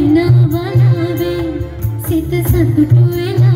වලාවේ සිත සතුටු වෙලා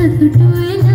सतटोयला